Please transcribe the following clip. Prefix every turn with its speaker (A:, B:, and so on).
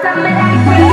A: Something like you.